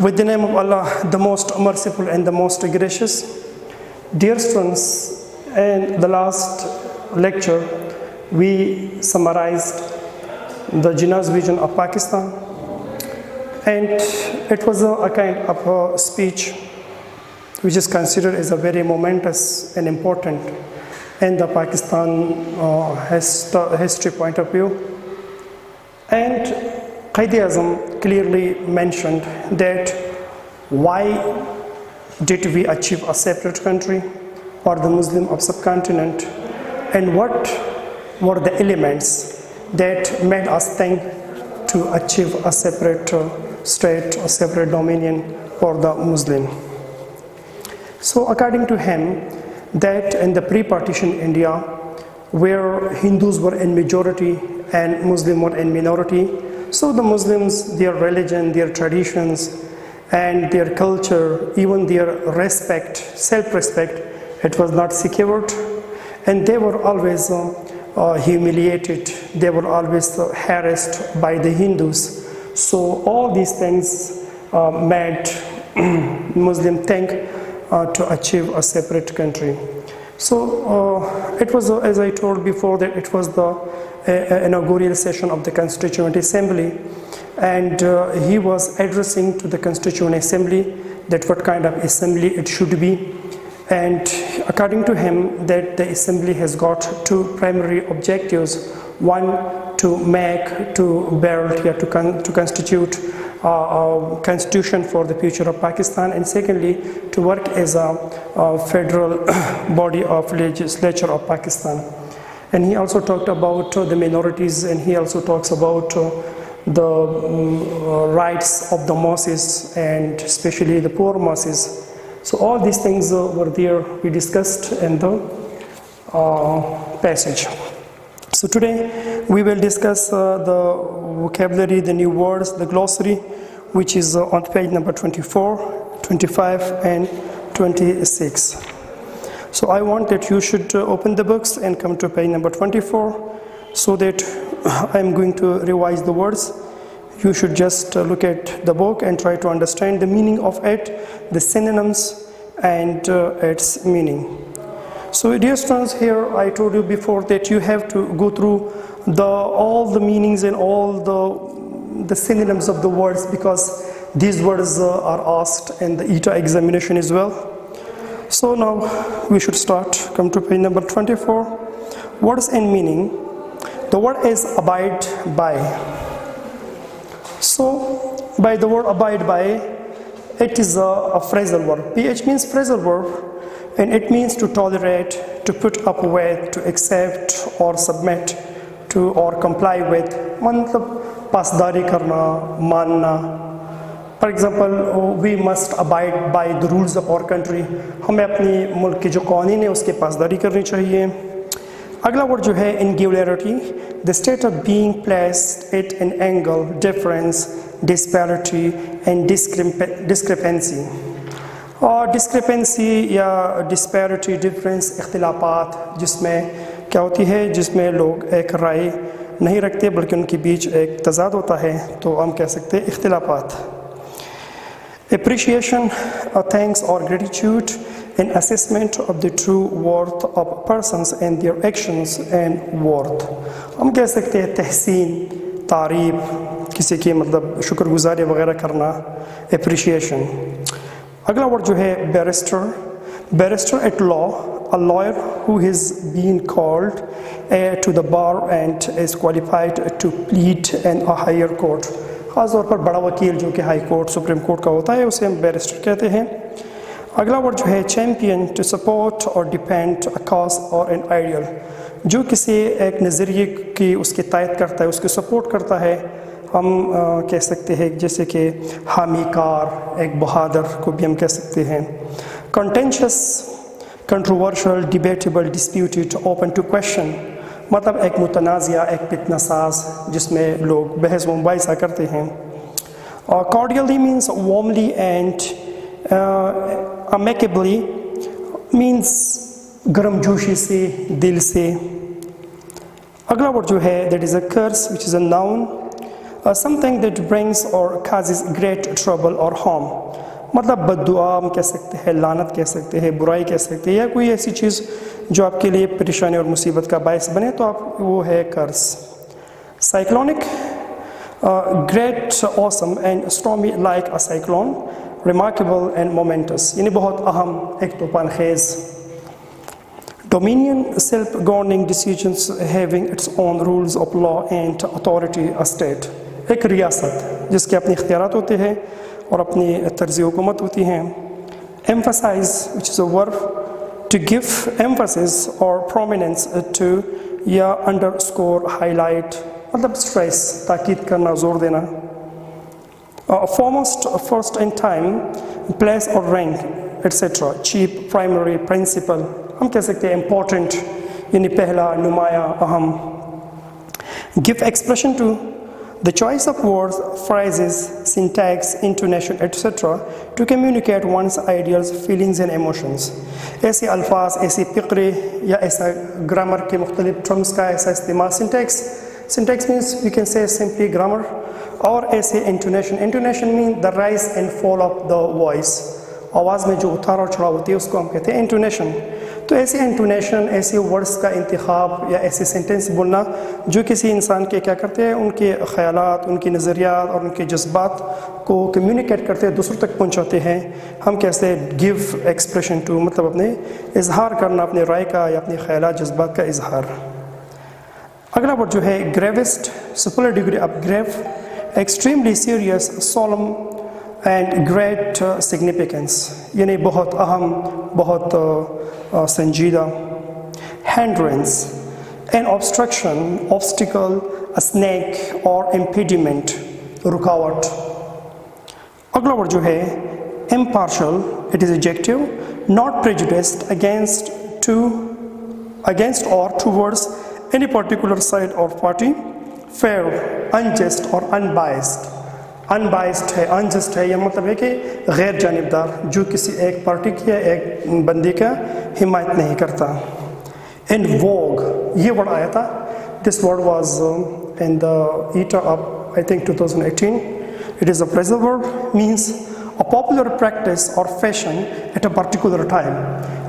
With the name of Allah, the most merciful and the most gracious. Dear students, in the last lecture, we summarized the Jinnah's vision of Pakistan. And it was a, a kind of a speech which is considered as a very momentous and important in the Pakistan uh, history point of view. And Qaidism clearly mentioned that why did we achieve a separate country or the Muslim of subcontinent and what were the elements that made us think to achieve a separate uh, state, a separate dominion for the Muslim. So according to him, that in the pre-partition India, where Hindus were in majority and Muslims were in minority, so the Muslims, their religion, their traditions, and their culture, even their respect, self-respect, it was not secured, and they were always uh, uh, humiliated. They were always uh, harassed by the Hindus. So all these things uh, made Muslim think uh, to achieve a separate country. So uh, it was, as I told before, that it was the a, inaugural session of the Constituent Assembly and uh, he was addressing to the Constituent Assembly that what kind of assembly it should be and according to him that the assembly has got two primary objectives one to make to build yeah, to, con to constitute uh, constitution for the future of Pakistan and secondly to work as a, a federal body of legislature of Pakistan. And he also talked about uh, the minorities and he also talks about uh, the mm, uh, rights of the masses and especially the poor masses. So all these things were there, we discussed in the passage. So today we will discuss uh, the vocabulary, the new words, the glossary, which is uh, on page number 24, 25 and 26. So I want that you should uh, open the books and come to page number 24 so that I'm going to revise the words. You should just uh, look at the book and try to understand the meaning of it, the synonyms and uh, its meaning. So dear students, here I told you before that you have to go through the all the meanings and all the the synonyms of the words because these words uh, are asked in the ETA examination as well. So now we should start. Come to page number 24. Words and meaning. The word is abide by. So by the word abide by, it is a, a phrasal verb. PH means phrasal verb and it means to tolerate, to put up with, to accept or submit to or comply with. मतलब पासदारी करना मानना for example we must abide by the rules of our country ہمیں اپنی ملک کے جو قوانین ہیں اس کے پاسداری کرنی چاہیے اگلا ورڈ جو ہے angularity the state of being place at an angle difference disparity and discrepancy اور ڈسکرپینسی یا ڈسپیرٹی ڈفرینس اختلافات جس میں کیا ہوتی ہے جس میں لوگ ایک رائے نہیں رکھتے بلکہ ان کے بیچ ایک تضاد ہوتا ہے تو ہم کہہ سکتے اختلافات Appreciation, thanks or gratitude, an assessment of the true worth of persons and their actions and worth. हम कह सकते हैं तहसीन तारीफ किसी की मतलब शुक्रगुजारी वगैरह करना Appreciation. अगला वर्ड जो है barrister barrister at law a lawyer who has been called uh, to the bar and is qualified to plead in a higher court. خاص طور پر بڑا وکیل جو کہ ہائی کورٹ سپریم کورٹ کا ہوتا ہے اسے ہم بیرسٹر کہتے ہیں اگلا ورڈ جو ہے چیمپئن ٹو سپورٹ اور ڈیپینڈ اکاس اور این آئیڈیل جو کسی ایک نظریے کی اس کے تائید کرتا ہے اس کی سپورٹ کرتا ہے ہم کہہ سکتے ہیں جیسے کہ حامی کار ایک بہادر کو بھی ہم کہہ سکتے ہیں contentious controversial debatable disputed opinion مطلب ایک متنازعہ ایک ساز جس میں لوگ بحث و مباحثہ کرتے ہیں cordially means warmly and amicably means گرم جوشی سے دل سے اگلا ورڈ جو ہے that is a curse which is a noun something that brings اور کھاز از گریٹ ٹربل اور ہوم مطلب ہم کہہ سکتے ہیں لانت کہہ سکتے ہیں برائی کہہ سکتے ہیں یا کوئی ایسی چیز جو آپ کے لیے پریشانی اور مصیبت کا باعث بنے تو آپ وہ ہے curse cyclonic great awesome and cyclone remarkable and momentous یعنی بہت اہم ایک طوفان خیز governing decisions its own rules of law and authority state ایک ریاست جس کے اپنے اختیارات ہوتے ہیں اور اپنی طرز حکومت ہوتی ہیں emphasize which is a verb to give emphasis اور پرومیننس ٹو یا انڈر اسکور ہائی لائٹ مطلب اسٹریس تاکید کرنا زور دینا foremost first in time place اور rank etcetera chief primary principal ہم کہہ سکتے ہیں امپورٹنٹ یعنی پہلا نمایاں اہم give expression to The choice of words, phrases, syntax, intonation, etc. to communicate one's ideas, feelings and emotions. ऐसे अल्फाज ऐसी फ़िक्रे या ऐसा ग्रामर के मुख्तलिफ टर्म्स का ऐसा इस्तेमाल syntax syntax means we can say simply grammar और ऐसे intonation intonation mean the rise and fall of the voice आवाज़ में जो उतार और चढ़ाव होती है उसको हम कहते हैं इंटोनेशन تو ایسے انٹونیشن ایسے ورڈس کا انتخاب یا ایسے سینٹنس بولنا جو کسی انسان کے کیا کرتے ہیں ان کے خیالات ان کے نظریات اور ان کے جذبات کو کمیونیکیٹ کرتے ہیں دوسروں تک پہنچاتے ہیں ہم کیسے گیو ایکسپریشن ٹو مطلب اپنے اظہار کرنا اپنے رائے کا یا اپنے خیالات جذبات کا اظہار اگلا ورڈ جو ہے gravest superlative degree of grave extremely serious solemn and great uh, significance यानी बहुत अहम बहुत संजीदा hindrance an obstruction obstacle a snake or impediment रुकावट अगला वर्ड जो है impartial it is adjective not prejudiced against to against or towards any particular side or party fair unjust or unbiased unbiased ہے unjust ہے یہ مطلب ہے کہ غیر جانبدار جو کسی ایک پارٹی کی یا ایک بندی کا حمایت نہیں کرتا اینڈ ووگ یہ ورڈ آیا تھا this word was thousand eighteen it is a means a popular practice اور fashion at a particular time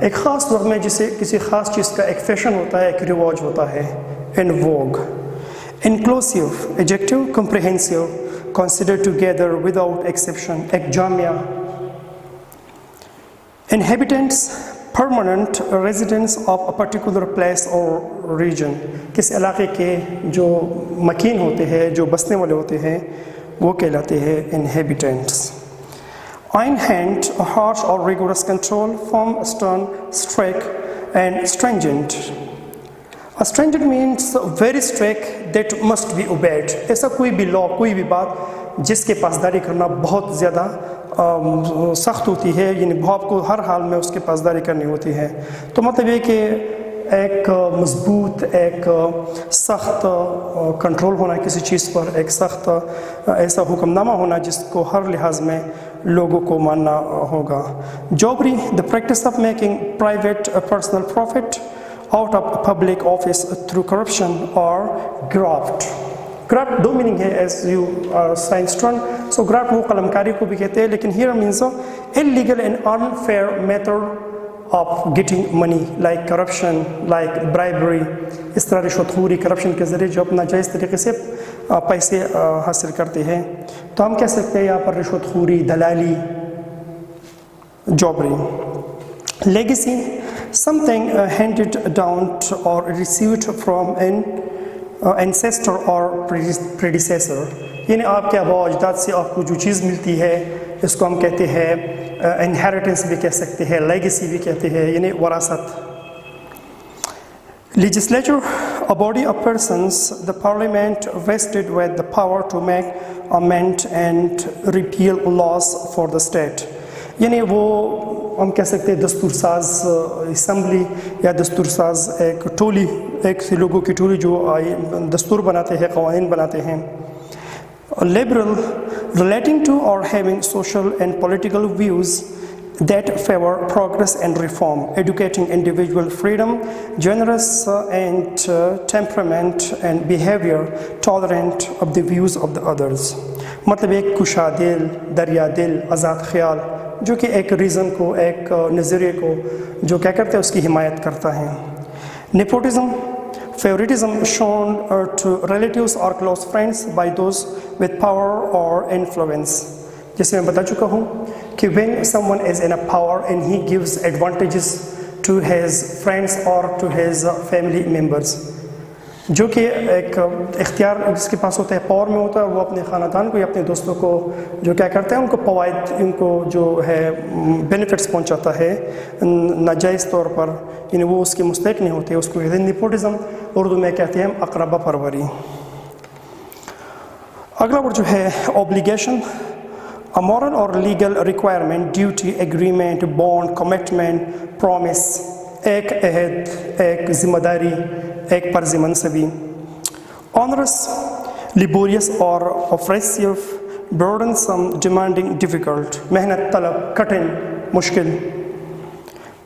ایک خاص وقت میں جسے کسی خاص چیز کا ایک فیشن ہوتا ہے ایک ریواج ہوتا ہے and vogue inclusive adjective comprehensive considered together without exception, ekjamia. Inhabitants, permanent residents of a particular place or region. किस इलाके के जो मकीन होते हैं जो बसने वाले होते हैं वो कहलाते हैं inhabitants. On hand, harsh or rigorous control, firm, stern, strict and stringent. اسٹرینڈ means very strict that must be obeyed ایسا کوئی بھی لا کوئی بھی بات جس کے پاسداری کرنا بہت زیادہ سخت ہوتی ہے یعنی بھاپ کو ہر حال میں اس کے پاسداری کرنی ہوتی ہے تو مطلب یہ کہ ایک مضبوط ایک سخت کنٹرول ہونا کسی چیز پر ایک سخت ایسا حکم نامہ ہونا جس کو ہر لحاظ میں لوگوں کو ماننا ہوگا jobbery the practice of making private personal profit out of public office through corruption اور قلمکاری کو بھی کہتے ہیں illegal and unfair method of getting money like corruption like bribery اس طرح رشوت خوری کرپشن کے ذریعے جو اپنا جائز طریقے سے پیسے حاصل کرتے ہیں تو ہم کہہ سکتے ہیں یہاں پر رشوت خوری دلالی جاب رنگ لیگی سم تھنگ ہینڈڈ ڈاؤنسٹر اور یعنی آپ کے آباء وجداد سے آپ کو جو چیز ملتی ہے اس کو ہم کہتے ہیں انہیریٹنس بھی کہہ سکتے ہیں لیگیسی بھی کہتے ہیں یعنی وراثت legislature parliament vested with the power to میکٹ and repeal laws for the state یعنی وہ ہم کہہ سکتے ہیں دستور ساز اسمبلی یا دستور ساز ایک ٹولی ایک سے لوگوں کی ٹولی جو آئی دستور بناتے ہیں قوانین بناتے ہیں لیبرل ریلیٹنگ ٹو اور having social and political views that favour progress and reform advocating individual freedom generous and temperament and behaviour tolerant the views of the others مطلب ایک کشا دل دریا دل آزاد خیال جو کہ ایک ریزن کو ایک نظریے کو جو کہہ کرتے ہیں اس کی حمایت کرتا ہے nepotism favouritism shown to relatives اور close friends by those with power اور انفلوئنس جیسے میں بتا چکا ہوں کہ when someone is in a power and he gives advantages to his friends اور ٹو ہیز فیملی ممبرس جو کہ ایک اختیار جس کے پاس ہوتا ہے پاور میں ہوتا ہے وہ اپنے خاندان کو یا اپنے دوستوں کو جو کیا کرتا ہے ان کو فوائد ان کو جو ہے بینیفٹس پہنچاتا ہے ناجائز طور پر یعنی وہ اس کے مستحق نہیں ہوتے اس کو نپوٹزم اردو میں کہتے ہیں اقربہ پروری اگلا ورڈ جو ہے moral اور legal requirement duty agreement bond commitment promise ایک عہد ایک ذمہ داری ایک پرز منصبی آنرس لیبوریس اور محنت طلب کٹن مشکل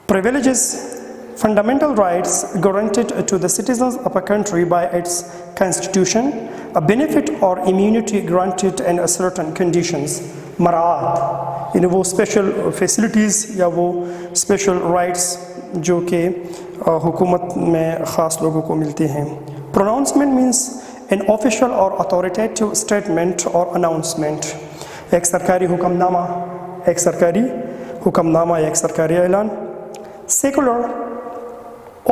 privileges fundamental rights guarantee by its constitution اور امیونٹی گرانٹیڈ اینڈن کنڈیشنز مراعات یعنی وہ اسپیشل فیسلٹیز یا وہ اسپیشل رائٹس جو کہ हुकूमत में ख़ास लोगों को मिलती हैं pronouncement means an official or authoritative statement or announcement एक सरकारी हुक्मनामा एक सरकारी हुक्मनामा एक सरकारी ऐलान secular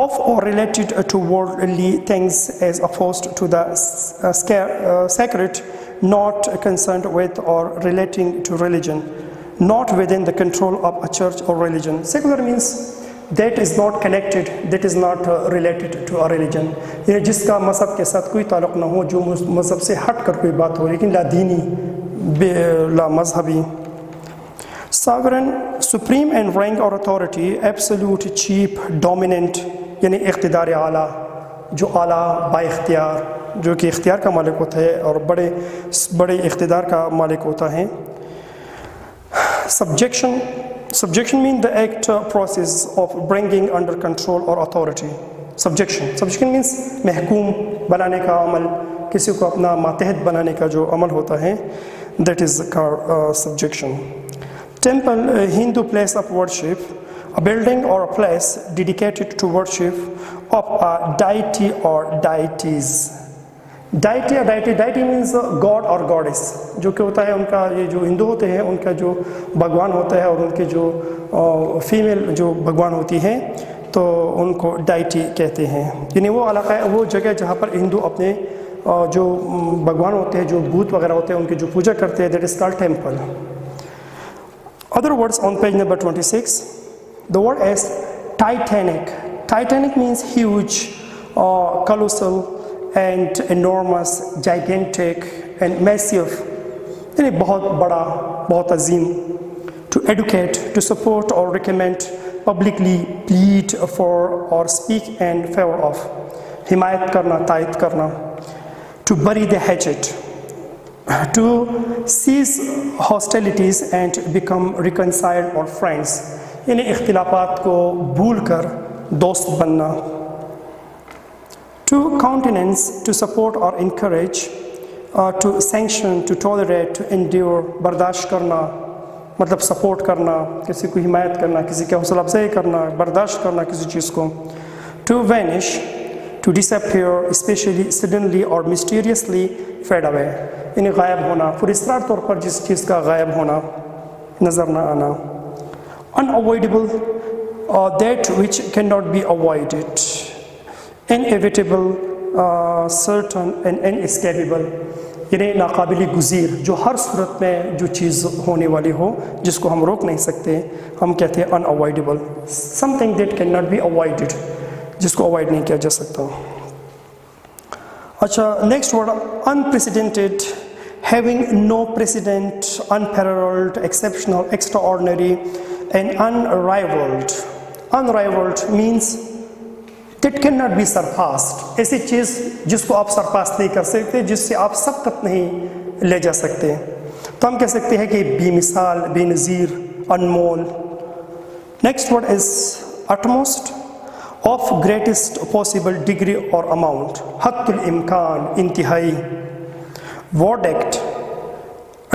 of or related to worldly things as opposed to the uh, uh, sacred, not concerned with or relating to religion, not within the control of a church or religion. Secular means that is not connected that is not related to or religion یہ جس کا مذہب کے ساتھ کوئی تعلق نہ ہو جو مذہب سے ہٹ کر کوئی بات ہو لیکن لا دینی بے لا مذہبی ساورن سپریم اینڈ رینک اور اتھارٹی ایبسلیوٹ چیپ ڈومیننٹ یعنی اقتدار اعلیٰ جو اعلیٰ با اختیار جو کہ اختیار کا مالک ہوتا ہے اور بڑے بڑے اقتدار کا مالک ہوتا ہے subjection subjection mean the act process of bringing under control اور اتارٹی سبجیکشن سبجیکشن مینس محکوم بنانے کا عمل کسی کو اپنا ماتحت بنانے کا جو عمل ہوتا ہے that is car subjection temple Hindu place of ورپنگ اور پلیس ڈیڈیکیٹڈ آفٹی اور ڈائٹی یا deity deity means god or gods جو کہ ہوتا ہے ان کا یہ جو ہندو ہوتے ہیں ان کا جو بھگوان ہوتا ہے اور ان کے جو فیمیل جو بھگوان ہوتی ہیں تو ان کو ڈائٹی کہتے ہیں یعنی وہ علاقہ ہے وہ جگہ جہاں پر ہندو اپنے جو بھگوان ہوتے ہیں جو بھوت وغیرہ ہوتے ہیں ان کی جو پوجا کرتے ہیں that is call temple other words on page number twenty six the word is titanic titanic means huge colossal and enormous gigantic and massive यानी बहुत बड़ा बहुत अजीम to educate to support or recommend publicly plead for or speak in favor of हिमायत करना तायद करना to bury the hatchet to cease hostilities and become reconciled or friends यानी इख्तिलाफात को भूल कर दोस्त बनना to countenance, to support or encourage, uh, to sanction, to tolerate, to endure, bardash karna, matlab support karna, kisi ko himayat karna, kisi ka hausla karna, bardash karna kisi cheez ko, to vanish, to disappear, especially suddenly or mysteriously fade away, yani ghaib hona, furistrar taur par jis cheez ka ghaib hona, nazar na aana, unavoidable, uh, that which cannot be avoided, inevitable certain and inescapable یعنی ناقابل گزیر جو ہر صورت میں جو چیز ہونے والی ہو جس کو ہم روک نہیں سکتے ہم کہتے ہیں unavoidable something that can not be avoided جس کو اوائڈ نہیں کیا جا سکتا اچھا next word unprecedented having no precedent unparalleled exceptional extraordinary and in unrivalled in means can not be surpassed ایسی چیز جس کو آپ سرپاسٹ نہیں کر سکتے جس سے آپ سبقت نہیں لے جا سکتے تو ہم کہہ سکتے ہیں کہ بے مثال بے نظیر انمول next word is utmost of greatest possible degree اور اماؤنٹ حق الامکان انتہائی award act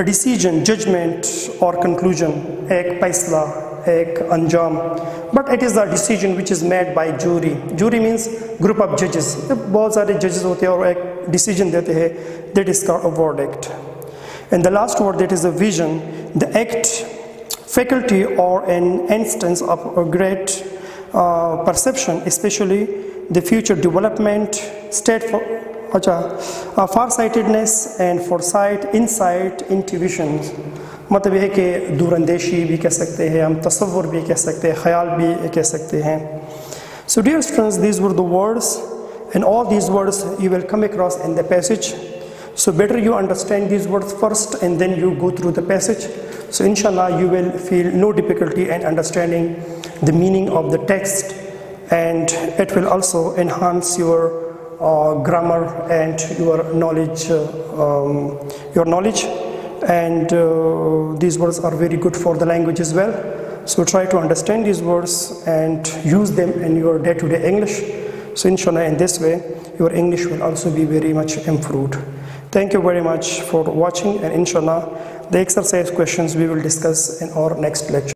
decision judgement or conclusion ایک فیصلہ ek, anjam. But it is the decision which is made by jury. Jury means group of judges. बहुत सारे judges होते हैं और decision देते They discard a verdict. And the last word that is a vision, the act, faculty or an instance of a great uh, perception, especially the future development, state for अच्छा far sightedness and foresight इन मतलब यह कि दूरंदेशी भी कह सकते हैं हम तस्वुर भी कह सकते हैं ख्याल भी कह सकते हैं so dear students these were the words and all these words you will come across in the passage so better you understand these words first and then you go through the passage so inshallah you will feel no difficulty in understanding the meaning of the text and it will also enhance your uh, grammar and your knowledge uh, um, your knowledge and uh, these words are very good for the language as well. So try to understand these words and use them in your day-to-day -day English. So inshallah, in this way, your English will also be very much improved. Thank you very much for watching and inshallah, the exercise questions we will discuss in our next lecture.